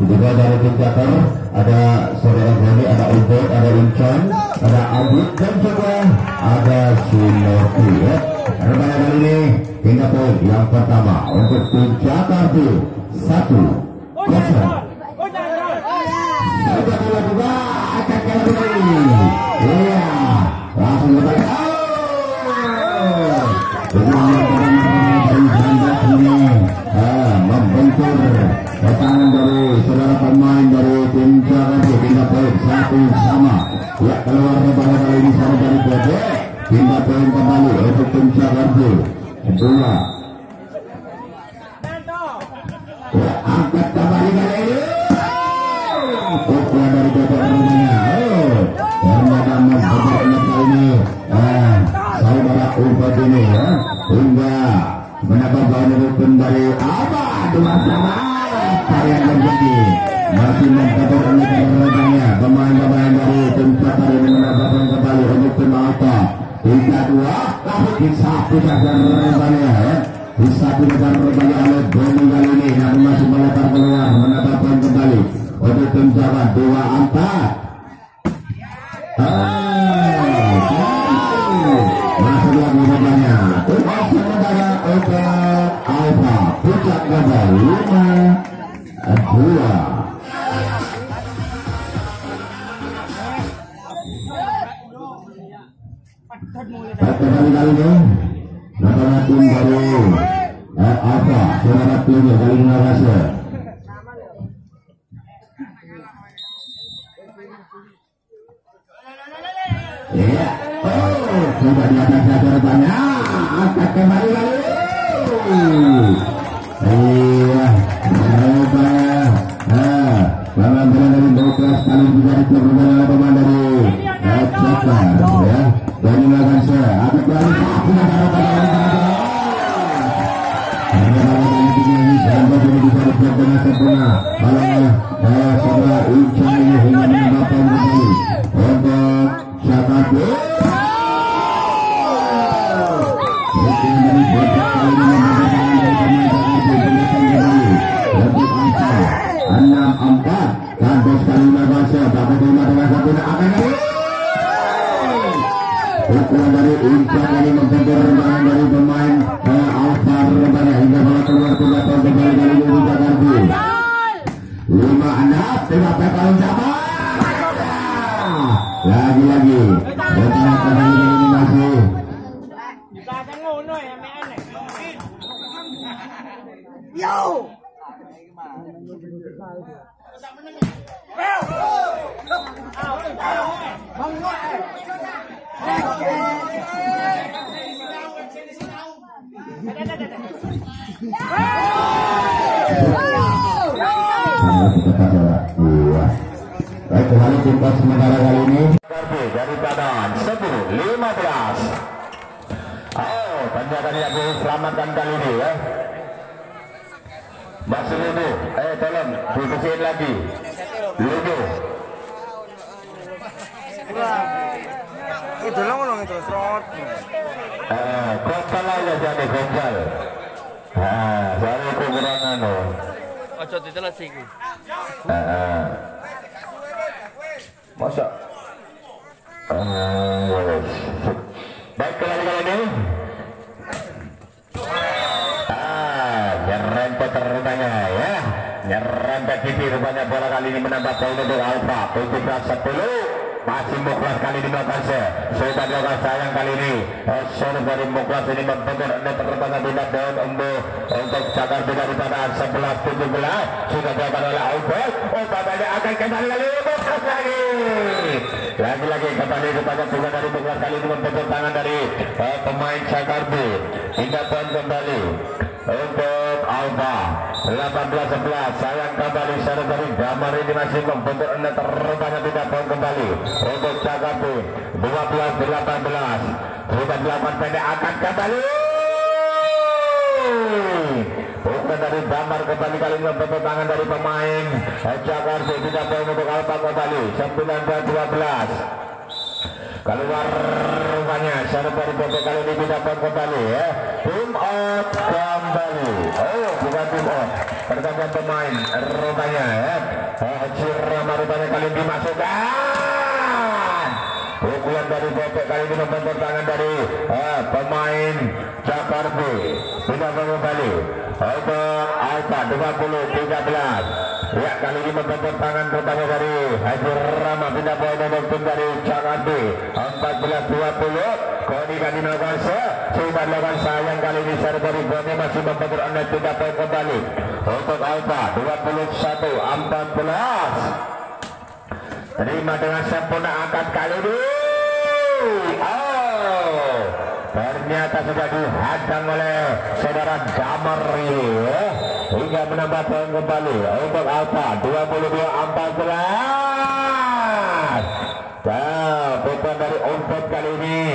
juga dari Jabar ada saudara Gani ada Ubed ada Incan ada Abid dan juga ada Sinoki ya. Kali ini hingga poin yang pertama untuk tim Jakarta. Satu. Kosong. Mulai juga akan kembali. Iya. Langsung kembali membentur satu sama. Ya keluar rebana kali ini sama dari Gede pindah poin kembali untuk tim Jakarta dua. Ya angkat kembali kali ini. Pukulan dari Gede rumahnya oh ternyata membentur kali ini ah saudara Ubed ini ya. Hingga mendapat lawan dari apa dua sama. Kalian terjadi masih mencapai rekannya pemain-pemain dari Alta tiga dua. Lalu disapu saja rekannya ya. Disapu saja rekannya oleh Boni kali ini yang masih melebar keluar mendapatkan kembali. Untuk tim Jawa dua empat. Masuk lagi sementara untuk Alfa. Gambar lima dua Pada kali ini Nama tim dari eh, Alfa Saudara kali ini Narasa Iya Oh Sudah di atas banyak Angkat kembali kali Iya Coba Nah Pengambilan dari Bokras kali juga diperlukan oleh pemain dari eh, Cakar ya dan melakukan saya ada kembali satu negara pada enam Yo! Baik, kembali kita sementara kali ini. Kartu dari badan 10, 15. Tanjakan yang selamatkan kali ini ya. Masuk dulu, eh tolong dibersihin lagi. Lugu. Itu lah ngono itu serot. Eh, kontal aja jadi kontal. Ah, saya kekurangan loh. Ojo ditelesi iki. Ah. Masa? Ah, Baik kembali kali ini. Rupanya bola kali ini menambah poin untuk Alfa. Belas sepuluh. Masih Muklas kali ini melakukan se. Sudah dilakukan sayang kali ini. Eh, Solo dari Muklas ini membentur anda penerbangan tidak daun umbu untuk Jakarta dari pada 11 17 sudah dilakukan oleh Albert. Oh, babanya akan kembali ini Muklas lagi. Lagi-lagi kembali kepada bunga dari Muklas kali ini membentur tangan dari eh, pemain Jakarta. Tidak poin kembali untuk Alba 18-11 sayang kembali secara dari Damar ini masih membentuk anda terbangnya tidak poin kembali. Untuk Jakarta 12-18 sudah 8 pendek akan kembali. Bukan dari Damar kembali kali membentuk tangan dari pemain. Jakarta tidak poin untuk Alba kembali 19-12 keluar rupanya dari bebek kali ini tidak kembali ya. Tim out kembali oh bukan tim out pergantian pemain rupanya ya kali ini dimasukkan. Pukulan dari Bopek kali ini membentur tangan dari eh, pemain Jakarta. Tidak kembali. Untuk Alfa 20 13 ya kali ini membentur tangan pertama dari Haji Rama. Pindah poin untuk tim dari Jakarta. 14 20 Kali melakukan se sudah dilakukan sayang kali ini serve dari Boni masih membentur anda tidak poin kembali untuk Alfa 21 14 Terima dengan sempurna angkat kali ini. Oh, ternyata sudah dihadang oleh saudara Damar ini. ya. Hingga menambah poin kembali untuk Alfa 22 14. Nah, bukan dari Unpad kali ini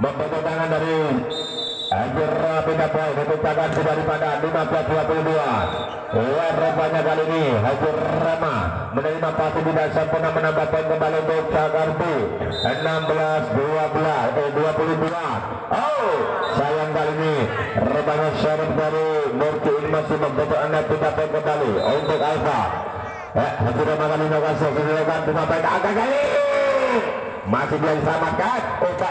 membentuk tangan dari Anjir pindah poin ketutangan sudah dipandang 15-22 Luar rupanya kali ini Haji Rama menerima pasti tidak sempurna menambah poin kembali untuk Jakarta. 16-12 eh 22 Oh sayang kali ini rupanya serve dari Murti ini masih membentuk anda pindah poin kembali untuk Alfa Eh Haji Rama kali ini kasih sudah dilakukan pindah poin. Agak kali. Masih bisa diselamatkan. Untuk